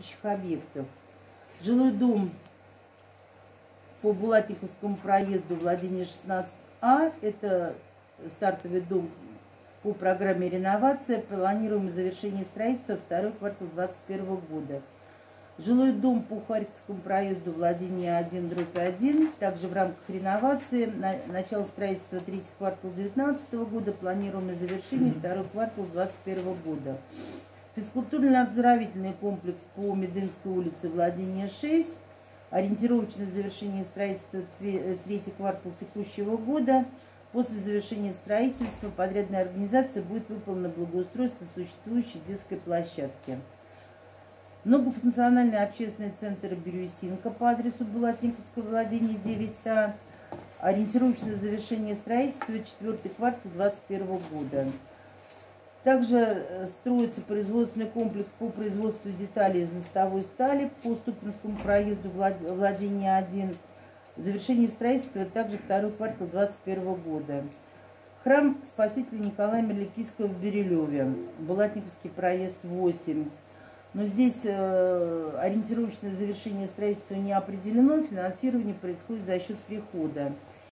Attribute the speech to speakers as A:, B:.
A: следующих объектов. Жилой дом по Булатниковскому проезду владение 16А. Это стартовый дом по программе реновация. Планируем завершение строительства второй квартал 2021 года. Жилой дом по Харьковскому проезду владение 1 дробь 1. Также в рамках реновации. На, начало строительства третий квартал 2019 года. Планируемое завершение второй квартал 2021 года. Физкультурно-оздоровительный комплекс по Мединской улице владение 6. Ориентировочное завершение строительства третий квартал текущего года. После завершения строительства подрядная организация будет выполнена благоустройство существующей детской площадки. Многофункциональный общественный центр «Бирюсинка» по адресу Булатниковского владения 9А. Ориентировочное завершение строительства четвертый квартал 2021 года. Также э, строится производственный комплекс по производству деталей из листовой стали по Ступинскому проезду владения 1. Завершение строительства также второй квартал 2021 года. Храм Спасителя Николая Мерликийского в Берилеве. Булатниковский проезд 8. Но здесь э, ориентировочное завершение строительства не определено. Финансирование происходит за счет прихода.